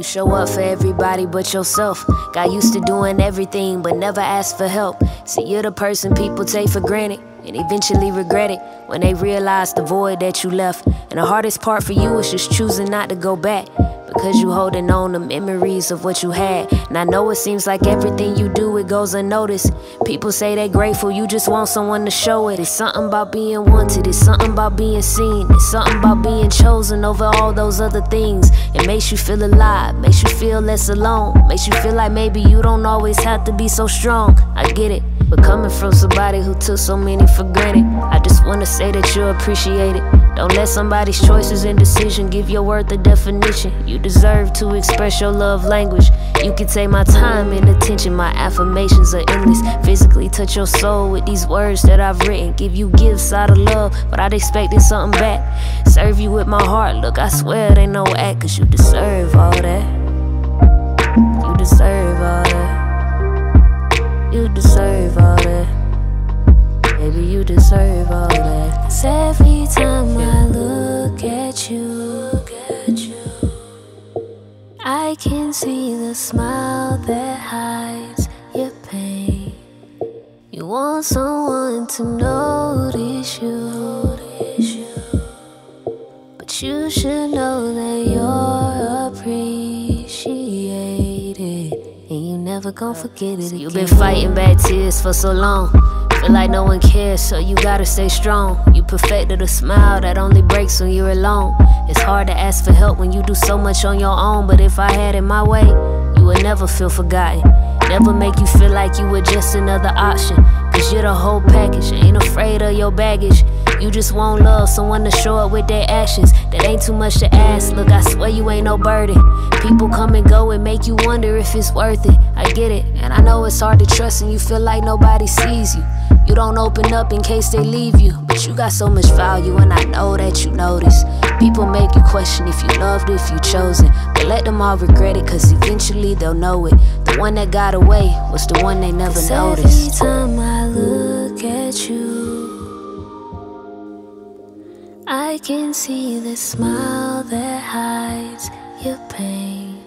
You show up for everybody but yourself. Got used to doing everything but never ask for help. See, you're the person people take for granted and eventually regret it when they realize the void that you left. And the hardest part for you is just choosing not to go back. Because you holding on to memories of what you had. And I know it seems like everything you do, it goes unnoticed. People say they're grateful, you just want someone to show it. It's something about being wanted, it's something about being seen. It's something about being chosen over all those other things. It makes you feel alive, makes you feel less alone. Makes you feel like maybe you don't always have to be so strong. I get it. But coming from somebody who took so many for granted, I just wanna say that you appreciate it. Don't let somebody's choices and decision give your worth a definition. You deserve to express your love language. You can take my time and attention, my affirmations are endless. Physically touch your soul with these words that I've written. Give you gifts out of love, but I'd expected something back. Serve you with my heart, look, I swear it ain't no act, cause you deserve all that. Baby, you deserve all that. Cause every time I look at you, look at you, I can see the smile that hides your pain. You want someone to notice you, but you should know that you're appreciated. And you never gonna forget it. You've been fighting back tears for so long. Feel like no one cares, so you gotta stay strong. You perfected a smile that only breaks when you're alone. It's hard to ask for help when you do so much on your own, but if I had it my way, you would never feel forgotten. Never make you feel like you were just another option. Cause you're the whole package, ain't afraid of your baggage. You just want love, someone to show up with their actions. That ain't too much to ask. Look, I swear you ain't no burden. People come and go and make you wonder if it's worth it. I get it, and I know it's hard to trust, and you feel like nobody sees you. You don't open up in case they leave you, but you got so much value, and I know that you notice. People make you question if you loved, if you chosen. But let them all regret it, cause eventually they'll know it. The one that got away was the one they never noticed. Can see the smile that hides your pain.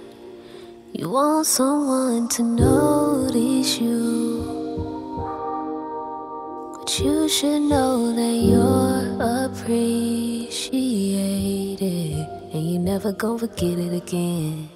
You want someone to notice you, but you should know that you're appreciated, and you never gonna forget it again.